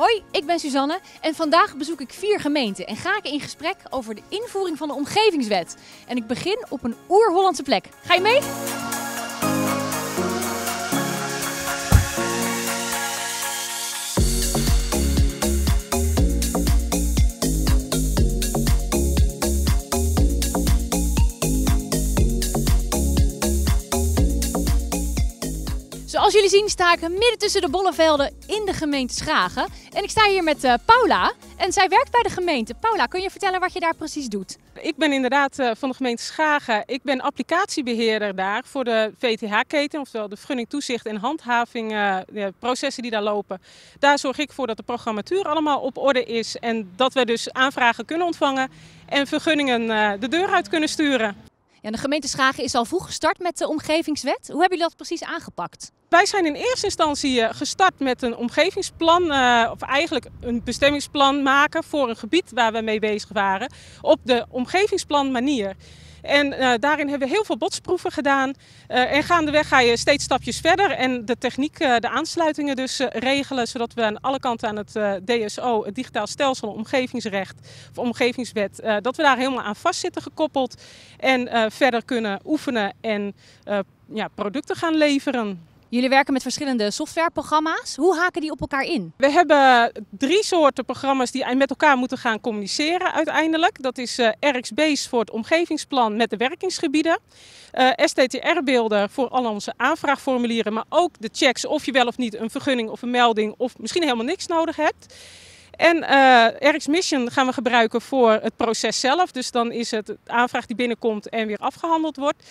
Hoi, ik ben Suzanne en vandaag bezoek ik vier gemeenten en ga ik in gesprek over de invoering van de omgevingswet. En ik begin op een oer-Hollandse plek. Ga je mee? Zien sta ik midden tussen de bollevelden in de gemeente Schagen. En ik sta hier met uh, Paula en zij werkt bij de gemeente. Paula, kun je vertellen wat je daar precies doet? Ik ben inderdaad uh, van de gemeente Schagen. Ik ben applicatiebeheerder daar voor de VTH-keten, oftewel de vergunning, toezicht en handhaving, de processen die daar lopen. Daar zorg ik voor dat de programmatuur allemaal op orde is en dat we dus aanvragen kunnen ontvangen en vergunningen de deur uit kunnen sturen. Ja, de gemeente Schagen is al vroeg gestart met de omgevingswet. Hoe hebben jullie dat precies aangepakt? Wij zijn in eerste instantie gestart met een omgevingsplan, uh, of eigenlijk een bestemmingsplan maken voor een gebied waar we mee bezig waren, op de omgevingsplan manier. En uh, daarin hebben we heel veel botsproeven gedaan. Uh, en gaandeweg ga je steeds stapjes verder en de techniek, uh, de aansluitingen dus regelen, zodat we aan alle kanten aan het DSO, het digitaal stelsel omgevingsrecht of omgevingswet, dat we daar helemaal aan vastzitten gekoppeld en verder kunnen oefenen en ja, producten gaan leveren. Jullie werken met verschillende softwareprogramma's. Hoe haken die op elkaar in? We hebben drie soorten programma's die met elkaar moeten gaan communiceren uiteindelijk. Dat is uh, RxBase voor het omgevingsplan met de werkingsgebieden. Uh, STTR-beelden voor al onze aanvraagformulieren, maar ook de checks of je wel of niet een vergunning of een melding of misschien helemaal niks nodig hebt. En uh, RX Mission gaan we gebruiken voor het proces zelf. Dus dan is het aanvraag die binnenkomt en weer afgehandeld wordt.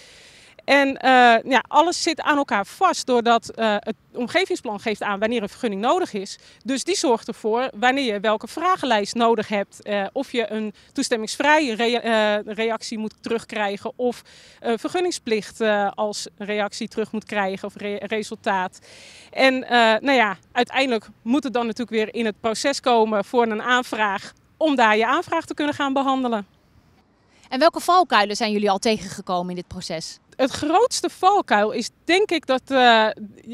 En uh, ja, alles zit aan elkaar vast doordat uh, het omgevingsplan geeft aan wanneer een vergunning nodig is. Dus die zorgt ervoor wanneer je welke vragenlijst nodig hebt. Uh, of je een toestemmingsvrije re reactie moet terugkrijgen of vergunningsplicht als reactie terug moet krijgen of re resultaat. En nou ja, uiteindelijk moet het dan natuurlijk weer in het proces komen voor een aanvraag om daar je aanvraag te kunnen gaan behandelen. En welke valkuilen zijn jullie al tegengekomen in dit proces? Het grootste valkuil is denk ik dat uh,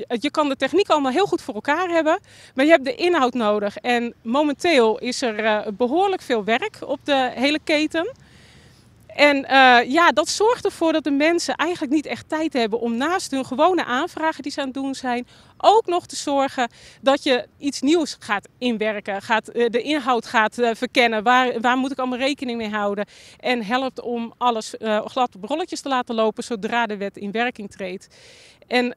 je kan de techniek allemaal heel goed voor elkaar hebben, maar je hebt de inhoud nodig. En momenteel is er uh, behoorlijk veel werk op de hele keten. En uh, ja, dat zorgt ervoor dat de mensen eigenlijk niet echt tijd hebben om naast hun gewone aanvragen die ze aan het doen zijn, ook nog te zorgen dat je iets nieuws gaat inwerken, gaat, uh, de inhoud gaat uh, verkennen. Waar, waar moet ik allemaal rekening mee houden? En helpt om alles glad op rolletjes te laten lopen zodra de wet in werking treedt. En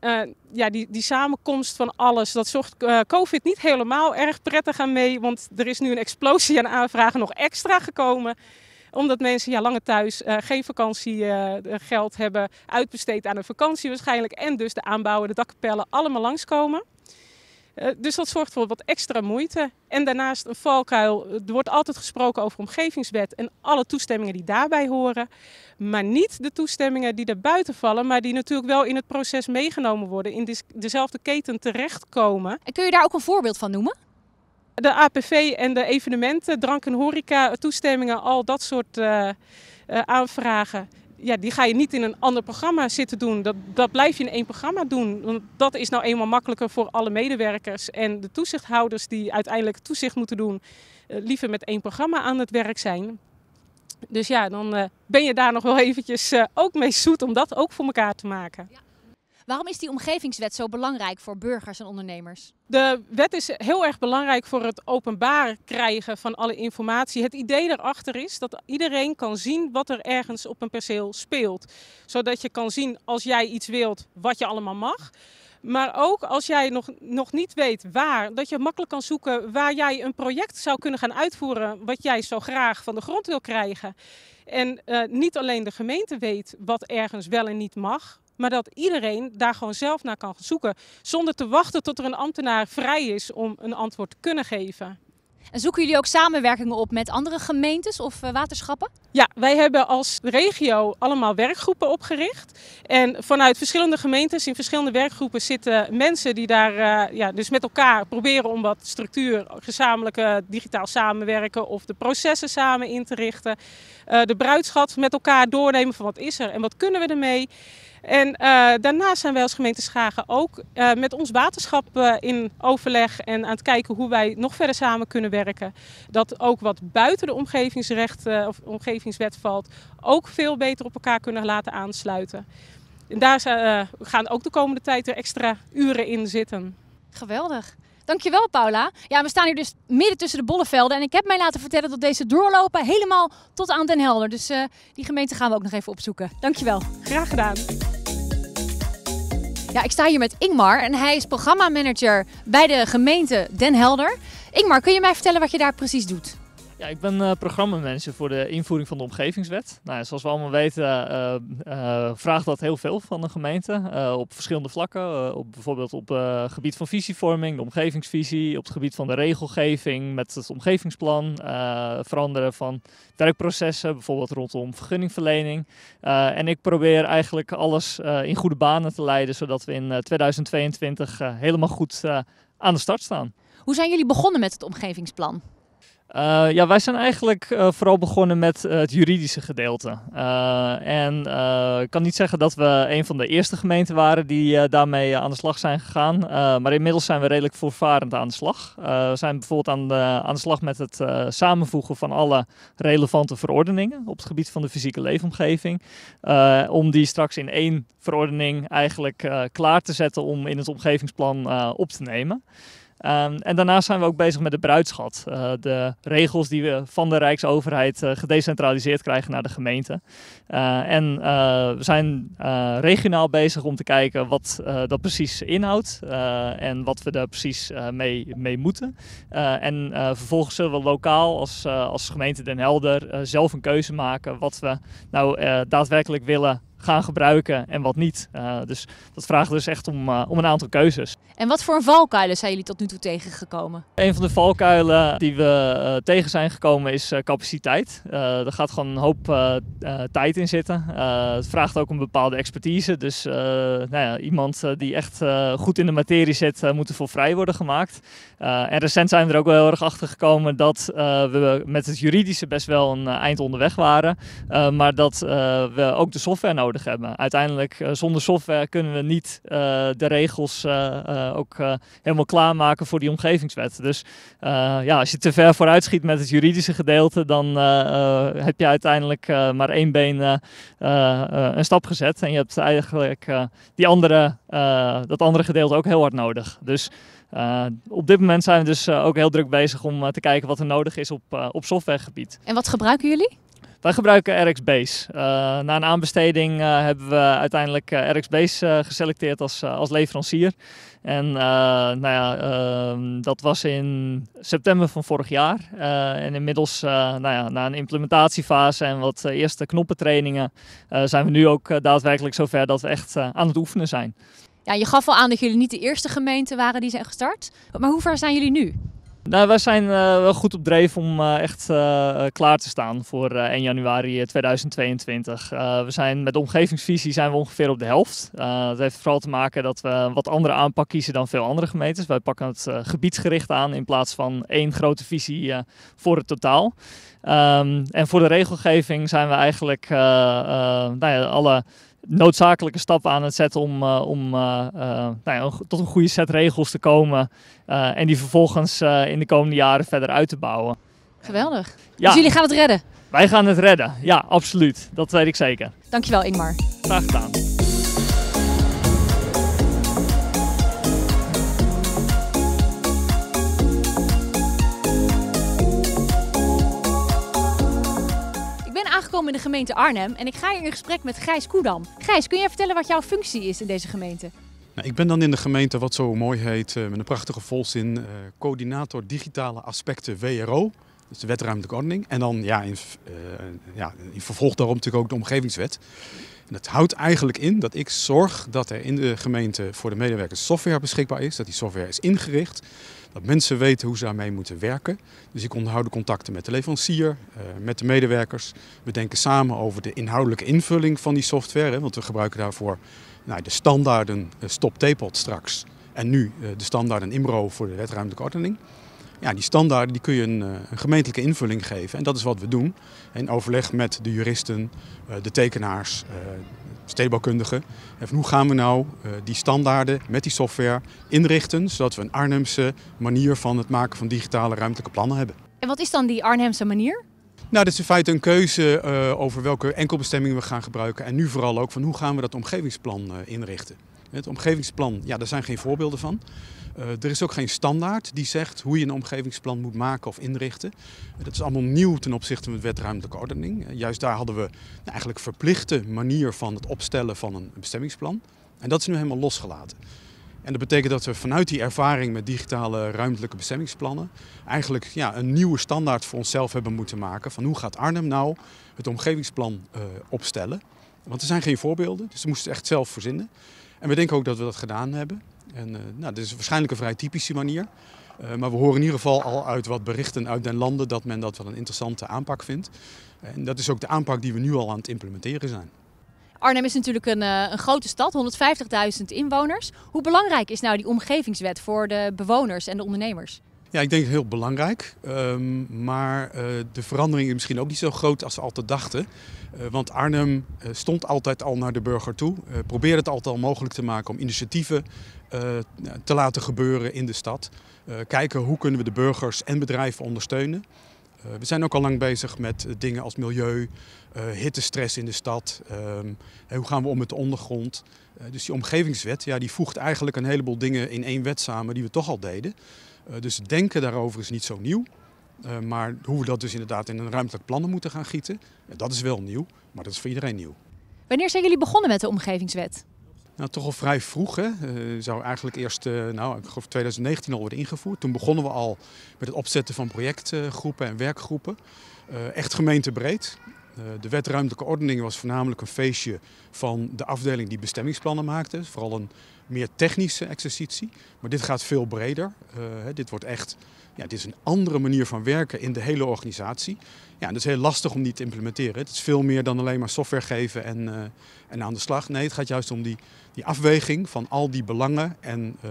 ja, die, die samenkomst van alles, dat zorgt COVID niet helemaal erg prettig aan mee, want er is nu een explosie aan aanvragen nog extra gekomen omdat mensen ja, langer thuis uh, geen vakantiegeld uh, hebben uitbesteed aan een vakantie waarschijnlijk. En dus de aanbouwen, de dakkapellen allemaal langskomen. Uh, dus dat zorgt voor wat extra moeite. En daarnaast een valkuil. Er wordt altijd gesproken over omgevingswet en alle toestemmingen die daarbij horen. Maar niet de toestemmingen die er buiten vallen, maar die natuurlijk wel in het proces meegenomen worden. In dezelfde keten terechtkomen. En kun je daar ook een voorbeeld van noemen? De APV en de evenementen, drank en horeca, toestemmingen, al dat soort uh, uh, aanvragen. Ja, die ga je niet in een ander programma zitten doen. Dat, dat blijf je in één programma doen. Want dat is nou eenmaal makkelijker voor alle medewerkers. En de toezichthouders die uiteindelijk toezicht moeten doen, uh, liever met één programma aan het werk zijn. Dus ja, dan ben je daar nog wel eventjes ook mee zoet om dat ook voor elkaar te maken. Ja. Waarom is die omgevingswet zo belangrijk voor burgers en ondernemers? De wet is heel erg belangrijk voor het openbaar krijgen van alle informatie. Het idee erachter is dat iedereen kan zien wat er ergens op een perceel speelt. Zodat je kan zien als jij iets wilt wat je allemaal mag. Maar ook als jij nog, nog niet weet waar, dat je makkelijk kan zoeken waar jij een project zou kunnen gaan uitvoeren wat jij zo graag van de grond wil krijgen. En uh, niet alleen de gemeente weet wat ergens wel en niet mag, maar dat iedereen daar gewoon zelf naar kan zoeken. Zonder te wachten tot er een ambtenaar vrij is om een antwoord te kunnen geven. En zoeken jullie ook samenwerkingen op met andere gemeentes of uh, waterschappen? Ja, wij hebben als regio allemaal werkgroepen opgericht. En vanuit verschillende gemeentes in verschillende werkgroepen zitten mensen die daar uh, ja, dus met elkaar proberen om wat structuur, gezamenlijk digitaal samenwerken of de processen samen in te richten. de bruidschat met elkaar doornemen van wat is er en wat kunnen we ermee. En uh, daarnaast zijn wij als gemeente Schagen ook uh, met ons waterschap uh, in overleg en aan het kijken hoe wij nog verder samen kunnen werken. Dat ook wat buiten de omgevingsrecht of omgevingswet valt, ook veel beter op elkaar kunnen laten aansluiten. En daar gaan ook de komende tijd er extra uren in zitten. Geweldig. Dankjewel, Paula. Ja, we staan hier dus midden tussen de bollevelden. En ik heb mij laten vertellen dat deze doorlopen helemaal tot aan Den Helder. Dus uh, die gemeente gaan we ook nog even opzoeken. Dankjewel. Graag gedaan. Ik sta hier met Ingmar en hij is programmamanager bij de gemeente Den Helder. Ingmar, kun je mij vertellen wat je daar precies doet? Ja, ik ben uh, programmamanager voor de invoering van de omgevingswet. Nou, zoals we allemaal weten uh, uh, vraagt dat heel veel van de gemeente op verschillende vlakken. op, bijvoorbeeld op het gebied van visievorming, de omgevingsvisie, op het gebied van de regelgeving met het omgevingsplan, veranderen van werkprocessen, bijvoorbeeld rondom vergunningverlening. en ik probeer eigenlijk alles in goede banen te leiden, zodat we in 2022 helemaal goed aan de start staan. Hoe zijn jullie begonnen met het omgevingsplan? Uh, ja, wij zijn eigenlijk uh, vooral begonnen met uh, het juridische gedeelte. en ik kan niet zeggen dat we een van de eerste gemeenten waren die daarmee aan de slag zijn gegaan. maar inmiddels zijn we redelijk voorvarend aan de slag. we zijn bijvoorbeeld aan de, aan de slag met het samenvoegen van alle relevante verordeningen op het gebied van de fysieke leefomgeving. om die straks in één verordening eigenlijk klaar te zetten om in het omgevingsplan op te nemen. Um, en daarnaast zijn we ook bezig met de bruidschat. Uh, de regels die we van de Rijksoverheid uh, gedecentraliseerd krijgen naar de gemeente. Uh, en we zijn regionaal bezig om te kijken wat dat precies inhoudt en wat we daar precies mee, mee moeten. en vervolgens zullen we lokaal als, als gemeente Den Helder zelf een keuze maken wat we nou daadwerkelijk willen gaan gebruiken en wat niet. Uh, dus dat vraagt dus echt om, uh, om een aantal keuzes. En wat voor valkuilen zijn jullie tot nu toe tegengekomen? Een van de valkuilen die we uh, tegen zijn gekomen is capaciteit. er gaat gewoon een hoop tijd in zitten. het vraagt ook een bepaalde expertise. Dus nou ja, iemand die echt goed in de materie zit, moet ervoor vrij worden gemaakt. en recent zijn we er ook wel heel erg achter gekomen dat we met het juridische best wel een eind onderweg waren. maar dat we ook de software nodig nodig hebben. Uiteindelijk, uh, zonder software kunnen we niet uh, de regels uh, ook helemaal klaarmaken voor die omgevingswet. Dus ja, als je te ver vooruit schiet met het juridische gedeelte, dan heb je uiteindelijk maar één been een stap gezet. En je hebt eigenlijk die andere, dat andere gedeelte ook heel hard nodig. Dus op dit moment zijn we dus ook heel druk bezig om te kijken wat er nodig is op, op softwaregebied. En wat gebruiken jullie? Wij gebruiken RxBase. Uh, na een aanbesteding uh, hebben we uiteindelijk uh, RxBase geselecteerd als, als leverancier. En nou ja, ehm, dat was in september van vorig jaar. en inmiddels, nou ja, na een implementatiefase en wat eerste knoppentrainingen, zijn we nu ook daadwerkelijk zover dat we echt aan het oefenen zijn. Ja, je gaf al aan dat jullie niet de eerste gemeente waren die zijn gestart. Maar hoe ver zijn jullie nu? Nou, wij zijn uh, wel goed op dreef om uh, echt uh, klaar te staan voor 1 januari 2022. we zijn met de omgevingsvisie zijn we ongeveer op de helft. dat heeft vooral te maken dat we wat andere aanpak kiezen dan veel andere gemeentes. Wij pakken het gebiedsgericht aan in plaats van één grote visie voor het totaal. Um, en voor de regelgeving zijn we eigenlijk nou ja, alle noodzakelijke stappen aan het zetten om, uh, om uh, uh, nou ja, tot een goede set regels te komen. en die vervolgens in de komende jaren verder uit te bouwen. Geweldig. Ja. Dus jullie gaan het redden? Wij gaan het redden, ja, absoluut. Dat weet ik zeker. Dankjewel, Ingmar. Graag gedaan. In de gemeente Arnhem en ik ga hier in gesprek met Gijs Koedam. Gijs, kun jij vertellen wat jouw functie is in deze gemeente? Nou, ik ben dan in de gemeente wat zo mooi heet, uh, met een prachtige volzin, uh, coördinator digitale aspecten WRO. Dus de wetruimtelijke ordening. En dan ja, in, uh, ja, in vervolg daarom natuurlijk ook de omgevingswet. En dat houdt eigenlijk in dat ik zorg dat er in de gemeente voor de medewerkers software beschikbaar is. Dat die software is ingericht dat mensen weten hoe ze daarmee moeten werken. Dus ik onderhoud de contacten met de leverancier, uh, met de medewerkers. We denken samen over de inhoudelijke invulling van die software. Want we gebruiken daarvoor nou, de standaarden uh, Stop Teapot straks. En nu uh, de standaarden IMRO voor de wetruimtelijke ordening. Ja, die standaarden die kun je een, een, gemeentelijke invulling geven. En dat is wat we doen. In overleg met de juristen, de tekenaars, stedenbouwkundigen. En hoe gaan we nou die standaarden met die software inrichten, zodat we een Arnhemse manier van het maken van digitale ruimtelijke plannen hebben. En wat is dan die Arnhemse manier? Nou, dat is in feite een keuze uh, over welke enkelbestemming we gaan gebruiken. En nu vooral ook van hoe gaan we dat omgevingsplan uh, inrichten. Het omgevingsplan, ja, daar zijn geen voorbeelden van. Uh, er is ook geen standaard die zegt hoe je een omgevingsplan moet maken of inrichten. dat is allemaal nieuw ten opzichte van de wet ruimtelijke ordening. juist daar hadden we nou, eigenlijk verplichte manier van het opstellen van een bestemmingsplan. En dat is nu helemaal losgelaten. En dat betekent dat we vanuit die ervaring met digitale ruimtelijke bestemmingsplannen eigenlijk ja, een nieuwe standaard voor onszelf hebben moeten maken van hoe gaat Arnhem nou het omgevingsplan opstellen. Want er zijn geen voorbeelden, dus we moesten het echt zelf verzinnen. En we denken ook dat we dat gedaan hebben. En uh, nou, dit is waarschijnlijk een vrij typische manier. Uh, maar we horen in ieder geval al uit wat berichten uit den landen dat men dat wel een interessante aanpak vindt. En dat is ook de aanpak die we nu al aan het implementeren zijn. Arnhem is natuurlijk een, uh, een grote stad, 150.000 inwoners. Hoe belangrijk is nou die omgevingswet voor de bewoners en de ondernemers? Ja, ik denk heel belangrijk. Um, maar uh, de verandering is misschien ook niet zo groot als ze altijd dachten. Uh, want Arnhem stond altijd al naar de burger toe. probeerde het altijd al mogelijk te maken om initiatieven te laten gebeuren in de stad. kijken hoe kunnen we de burgers en bedrijven ondersteunen. we zijn ook al lang bezig met dingen als milieu, hittestress in de stad. Ehm, hoe gaan we om met de ondergrond? Dus die omgevingswet ja, die voegt eigenlijk een heleboel dingen in één wet samen die we toch al deden. Uh, dus denken daarover is niet zo nieuw. maar hoe we dat dus inderdaad in een ruimtelijk plannen moeten gaan gieten, dat is wel nieuw. Maar dat is voor iedereen nieuw. Wanneer zijn jullie begonnen met de omgevingswet? Nou, toch al vrij vroeg. Hè. Uh, zou eigenlijk eerst, uh, nou, ik geloof 2019 al worden ingevoerd. Toen begonnen we al met het opzetten van projectgroepen en werkgroepen. Uh, echt gemeentebreed. Eh, de wet ruimtelijke ordening was voornamelijk een feestje van de afdeling die bestemmingsplannen maakte. Vooral een meer technische exercitie. Maar dit gaat veel breder. Uh, dit wordt echt ja, dit is een andere manier van werken in de hele organisatie. Ja, dat is heel lastig om die te implementeren. Het is veel meer dan alleen maar software geven en, uh, en aan de slag. Nee, het gaat juist om die, die afweging van al die belangen en uh,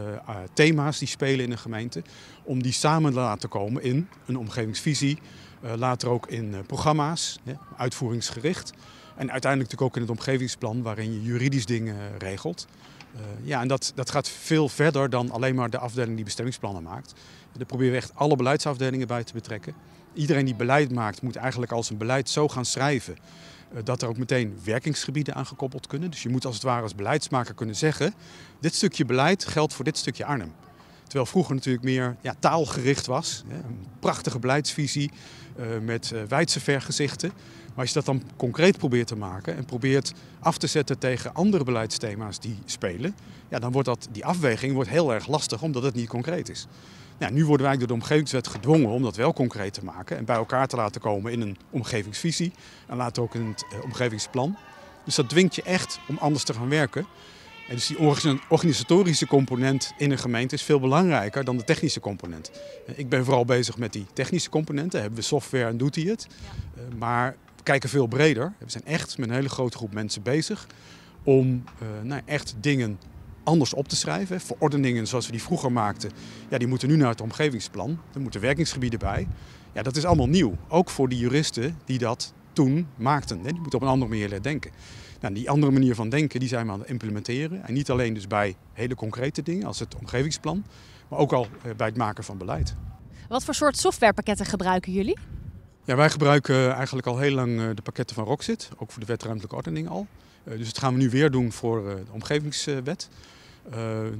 thema's die spelen in een gemeente. Om die samen te laten komen in een omgevingsvisie, later ook in programma's, uitvoeringsgericht. En uiteindelijk natuurlijk ook in het omgevingsplan waarin je juridisch dingen regelt. Uh, ja, en dat, dat gaat veel verder dan alleen maar de afdeling die bestemmingsplannen maakt. Daar proberen we echt alle beleidsafdelingen bij te betrekken. Iedereen die beleid maakt moet eigenlijk als een beleid zo gaan schrijven dat er ook meteen werkingsgebieden aan gekoppeld kunnen. Dus je moet als het ware als beleidsmaker kunnen zeggen, dit stukje beleid geldt voor dit stukje Arnhem. Terwijl vroeger natuurlijk meer ja, taalgericht was. Een prachtige beleidsvisie uh, met wijdse vergezichten. Maar als je dat dan concreet probeert te maken en probeert af te zetten tegen andere beleidsthema's die spelen, ja, dan wordt dat, die afweging wordt heel erg lastig omdat het niet concreet is. Nou, nu worden wij door de omgevingswet gedwongen om dat wel concreet te maken en bij elkaar te laten komen in een omgevingsvisie en later ook in het uh, omgevingsplan. Dus dat dwingt je echt om anders te gaan werken. En dus die organisatorische component in een gemeente is veel belangrijker dan de technische component. Ik ben vooral bezig met die technische componenten. Hebben we software en doet hij het. Ja. Uh, maar kijken veel breder. We zijn echt met een hele grote groep mensen bezig om uh, nou, echt dingen anders op te schrijven. Verordeningen zoals we die vroeger maakten, ja, die moeten nu naar het omgevingsplan. Er moeten werkingsgebieden bij. Ja, dat is allemaal nieuw. Ook voor die juristen die dat toen maakten. Die moeten op een andere manier denken. Nou, die andere manier van denken die zijn we aan het implementeren. En niet alleen dus bij hele concrete dingen als het omgevingsplan, maar ook al bij het maken van beleid. Wat voor soort softwarepakketten gebruiken jullie? Ja, wij gebruiken eigenlijk al heel lang de pakketten van Roxit, ook voor de wet ruimtelijke ordening al. Dus dat gaan we nu weer doen voor de omgevingswet.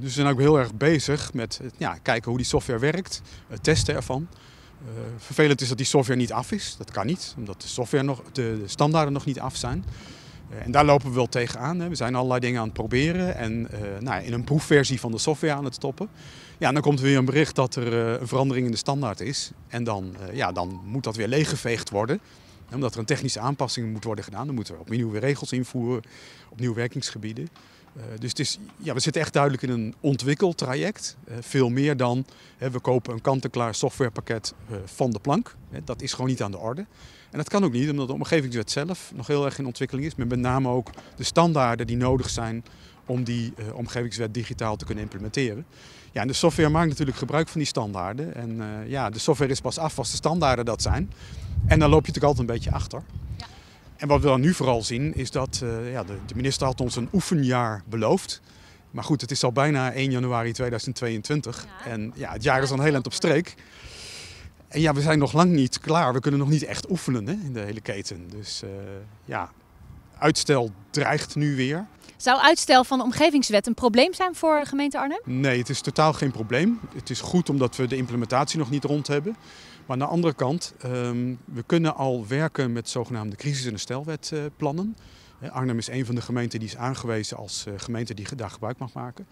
Dus we zijn ook heel erg bezig met ja, kijken hoe die software werkt, het testen ervan. Vervelend is dat die software niet af is. Dat kan niet, omdat de, software nog, de standaarden nog niet af zijn. Uh, en daar lopen we wel tegenaan. Hè. We zijn allerlei dingen aan het proberen en nou, in een proefversie van de software aan het stoppen. Ja, dan komt er weer een bericht dat er een verandering in de standaard is. En dan, ja, dan moet dat weer leeggeveegd worden omdat er een technische aanpassing moet worden gedaan. Dan moeten we opnieuw weer regels invoeren, opnieuw werkingsgebieden. Uh, dus het is, ja, we zitten echt duidelijk in een ontwikkeltraject. Uh, veel meer dan we kopen een kant-en-klaar softwarepakket uh, van de plank. Dat is gewoon niet aan de orde. En dat kan ook niet, omdat de omgevingswet zelf nog heel erg in ontwikkeling is. Met met name ook de standaarden die nodig zijn om die omgevingswet digitaal te kunnen implementeren. Ja, en de software maakt natuurlijk gebruik van die standaarden. En ja, de software is pas af als de standaarden dat zijn. En dan loop je natuurlijk altijd een beetje achter. En wat we dan nu vooral zien is dat uh, ja, de, de, minister had ons een oefenjaar beloofd. Maar goed, het is al bijna 1 januari 2022. Ja. En ja, het jaar is al een heel eind op streek. En ja, we zijn nog lang niet klaar. We kunnen nog niet echt oefenen hè, in de hele keten. Dus uh, ja, uitstel dreigt nu weer. Zou uitstel van de omgevingswet een probleem zijn voor gemeente Arnhem? Nee, het is totaal geen probleem. Het is goed omdat we de implementatie nog niet rond hebben. Maar aan de andere kant, um, we kunnen al werken met zogenaamde crisis- en herstelwetplannen. Arnhem is een van de gemeenten die is aangewezen als uh, gemeente die daar gebruik mag maken.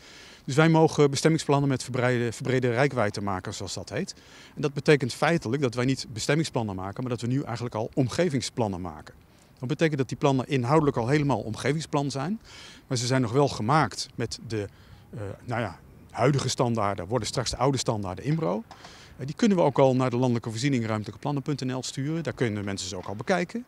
Dus wij mogen bestemmingsplannen met verbrede, rijkwijde maken, zoals dat heet. En dat betekent feitelijk dat wij niet bestemmingsplannen maken, maar dat we nu eigenlijk al omgevingsplannen maken. Dat betekent dat die plannen inhoudelijk al helemaal omgevingsplan zijn. Maar ze zijn nog wel gemaakt met de uh, nou ja, huidige standaarden, worden straks de oude standaarden INBRO. Uh, die kunnen we ook al naar de landelijke voorziening ruimtelijkeplannen.nl sturen. Daar kunnen mensen ze ook al bekijken.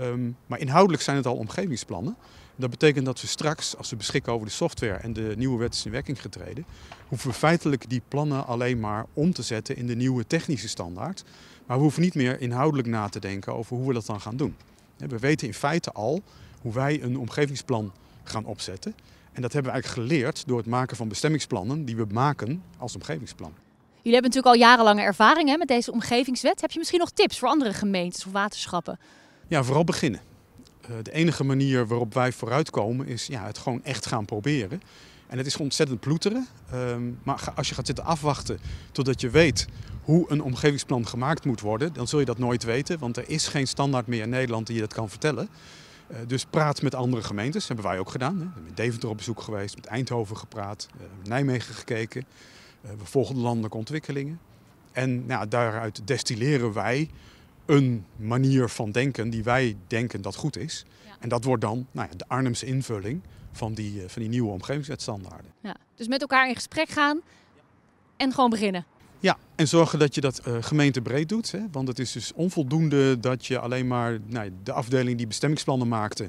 Um, maar inhoudelijk zijn het al omgevingsplannen. Dat betekent dat we straks, als we beschikken over de software en de nieuwe wet is in werking getreden, hoeven we feitelijk die plannen alleen maar om te zetten in de nieuwe technische standaard. Maar we hoeven niet meer inhoudelijk na te denken over hoe we dat dan gaan doen. We weten in feite al hoe wij een omgevingsplan gaan opzetten. En dat hebben we eigenlijk geleerd door het maken van bestemmingsplannen die we maken als omgevingsplan. Jullie hebben natuurlijk al jarenlange ervaring hè, met deze omgevingswet. Heb je misschien nog tips voor andere gemeentes of waterschappen? Ja, vooral beginnen. Uh, de enige manier waarop wij vooruitkomen is ja, het gewoon echt gaan proberen. En het is ontzettend ploeteren. Um, maar als je gaat zitten afwachten totdat je weet hoe een omgevingsplan gemaakt moet worden, dan zul je dat nooit weten. Want er is geen standaard meer in Nederland die je dat kan vertellen. Uh, dus praat met andere gemeentes, dat hebben wij ook gedaan. Hè. Met Deventer op bezoek geweest, met Eindhoven gepraat, met Nijmegen gekeken. Uh, we volgen de landelijke ontwikkelingen. En nou, daaruit destilleren wij een manier van denken die wij denken dat goed is. Ja. En dat wordt dan nou ja, de Arnhemse invulling van die, van die nieuwe omgevingswetstandaarden. Ja, dus met elkaar in gesprek gaan en gewoon beginnen. Ja, en zorgen dat je dat uh, gemeentebreed doet. Hè? Want het is dus onvoldoende dat je alleen maar nou, de afdeling die bestemmingsplannen maakte,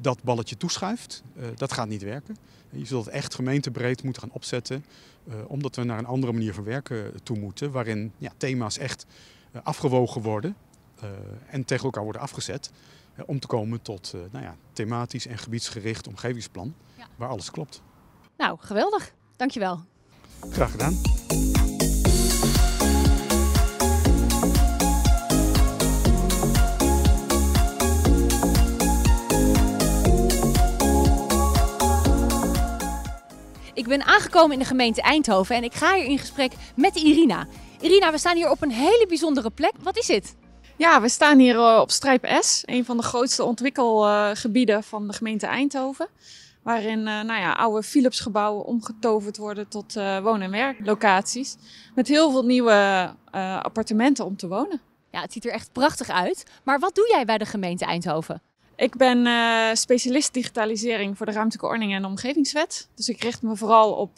dat balletje toeschuift. Uh, dat gaat niet werken. Je zult het echt gemeentebreed moeten gaan opzetten, uh, omdat we naar een andere manier van werken toe moeten, waarin ja, thema's echt afgewogen worden en tegen elkaar worden afgezet. om te komen tot nou ja, thematisch en gebiedsgericht omgevingsplan, ja. waar alles klopt. Nou, geweldig. Dankjewel. Graag gedaan. Ik ben aangekomen in de gemeente Eindhoven en ik ga hier in gesprek met Irina. Irina, we staan hier op een hele bijzondere plek. Wat is dit? Ja, we staan hier eh, op Strijp S, een van de grootste ontwikkelgebieden van de gemeente Eindhoven. Waarin uh, nou ja, oude Philipsgebouwen omgetoverd worden tot uh, woon- en werklocaties. Met heel veel nieuwe appartementen om te wonen. Ja, het ziet er echt prachtig uit. Maar wat doe jij bij de gemeente Eindhoven? Ik ben uh, specialist digitalisering voor de ruimtelijke ordening en de omgevingswet. Dus ik richt me vooral op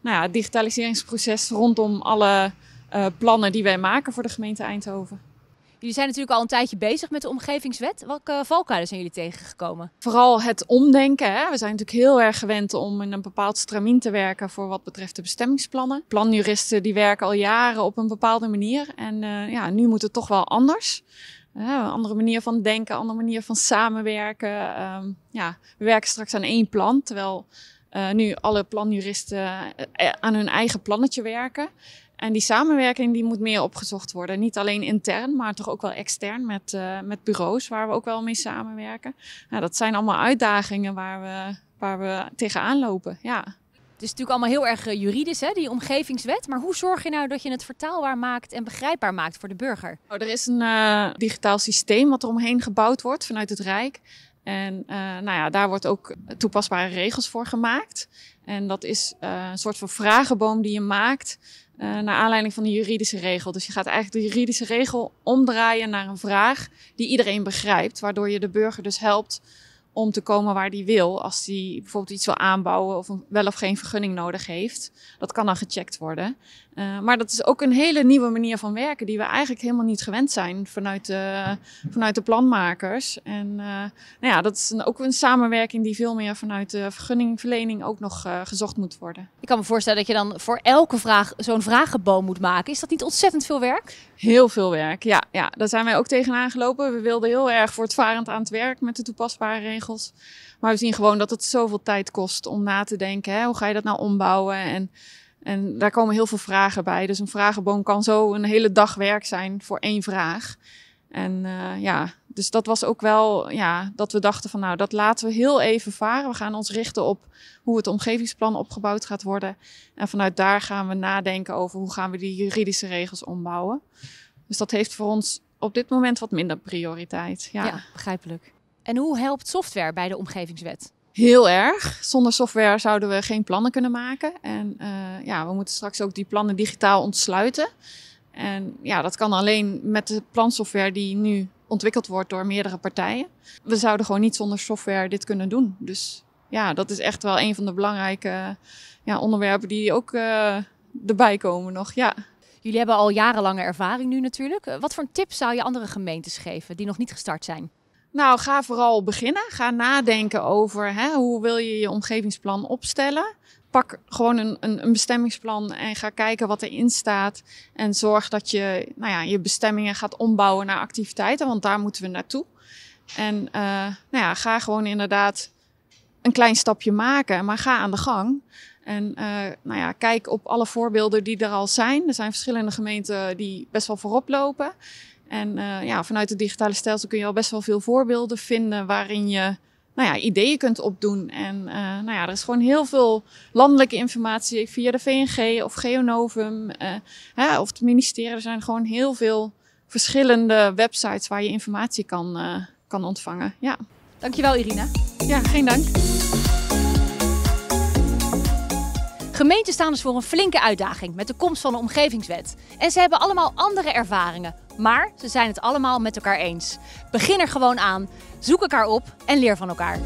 nou ja, het digitaliseringsproces rondom alle uh, plannen die wij maken voor de gemeente Eindhoven. Jullie zijn natuurlijk al een tijdje bezig met de omgevingswet. Welke valkuilen zijn jullie tegengekomen? Vooral het omdenken. Hè. We zijn natuurlijk heel erg gewend om in een bepaald stramien te werken voor wat betreft de bestemmingsplannen. Planjuristen die werken al jaren op een bepaalde manier. En uh, ja, nu moet het toch wel anders. Uh, een andere manier van denken, een andere manier van samenwerken. Um, ja, we werken straks aan één plan, terwijl uh, nu alle planjuristen uh, aan hun eigen plannetje werken. En die samenwerking die moet meer opgezocht worden. Niet alleen intern, maar toch ook wel extern met, met bureaus waar we ook wel mee samenwerken. Nou, dat zijn allemaal uitdagingen waar we, waar we tegenaan lopen. Ja. Het is natuurlijk allemaal heel erg juridisch, hè, die omgevingswet. Maar hoe zorg je nou dat je het vertaalbaar maakt en begrijpbaar maakt voor de burger? Oh, er is een uh, digitaal systeem wat er omheen gebouwd wordt vanuit het Rijk. En uh, nou ja, daar wordt ook toepasbare regels voor gemaakt. En dat is een soort van vragenboom die je maakt naar aanleiding van de juridische regel. Dus je gaat eigenlijk de juridische regel omdraaien naar een vraag die iedereen begrijpt. Waardoor je de burger dus helpt om te komen waar die wil. Als die bijvoorbeeld iets wil aanbouwen of een, wel of geen vergunning nodig heeft. Dat kan dan gecheckt worden. Uh, maar dat is ook een hele nieuwe manier van werken die we eigenlijk helemaal niet gewend zijn vanuit de, vanuit de planmakers. En uh, nou ja, dat is een, ook een samenwerking die veel meer vanuit de vergunningverlening ook nog uh, gezocht moet worden. Ik kan me voorstellen dat je dan voor elke vraag zo'n vragenboom moet maken. Is dat niet ontzettend veel werk? Heel veel werk, ja. ja. Daar zijn wij ook tegenaan gelopen. We wilden heel erg voortvarend aan het werk met de toepasbare Maar we zien gewoon dat het zoveel tijd kost om na te denken. Hè? Hoe ga je dat nou ombouwen? En en daar komen heel veel vragen bij. Dus een vragenboom kan zo een hele dag werk zijn voor één vraag. En uh, ja, dus dat was ook wel ja, dat we dachten van nou, dat laten we heel even varen. We gaan ons richten op hoe het omgevingsplan opgebouwd gaat worden. En vanuit daar gaan we nadenken over hoe gaan we die juridische regels ombouwen. Dus dat heeft voor ons op dit moment wat minder prioriteit. Ja begrijpelijk. En hoe helpt software bij de omgevingswet? Heel erg. Zonder software zouden we geen plannen kunnen maken. En uh, ja, we moeten straks ook die plannen digitaal ontsluiten. En ja, dat kan alleen met de plansoftware die nu ontwikkeld wordt door meerdere partijen. We zouden gewoon niet zonder software dit kunnen doen. Dus ja, dat is echt wel een van de belangrijke ja, onderwerpen die ook uh, erbij komen nog. Ja. Jullie hebben al jarenlange ervaring nu natuurlijk. Wat voor een tip zou je andere gemeentes geven die nog niet gestart zijn? Nou, ga vooral beginnen. Ga nadenken over hè, hoe wil je je omgevingsplan opstellen. Pak gewoon een, een, een, bestemmingsplan en ga kijken wat erin staat. En zorg dat je nou ja, je bestemmingen gaat ombouwen naar activiteiten, want daar moeten we naartoe. En uh, nou ja, ga gewoon inderdaad een klein stapje maken, maar ga aan de gang. En uh, nou ja, kijk op alle voorbeelden die er al zijn. Er zijn verschillende gemeenten die best wel voorop lopen. En uh, ja, vanuit het digitale stelsel kun je al best wel veel voorbeelden vinden waarin je nou ja, ideeën kunt opdoen. En uh, nou ja, er is gewoon heel veel landelijke informatie via de VNG of Geonovum uh, hè, of het ministerie. Er zijn gewoon heel veel verschillende websites waar je informatie kan, kan ontvangen. Ja. Dankjewel Irina. Ja, geen dank. Gemeenten staan dus voor een flinke uitdaging met de komst van de omgevingswet. En ze hebben allemaal andere ervaringen, maar ze zijn het allemaal met elkaar eens. Begin er gewoon aan, zoek elkaar op en leer van elkaar.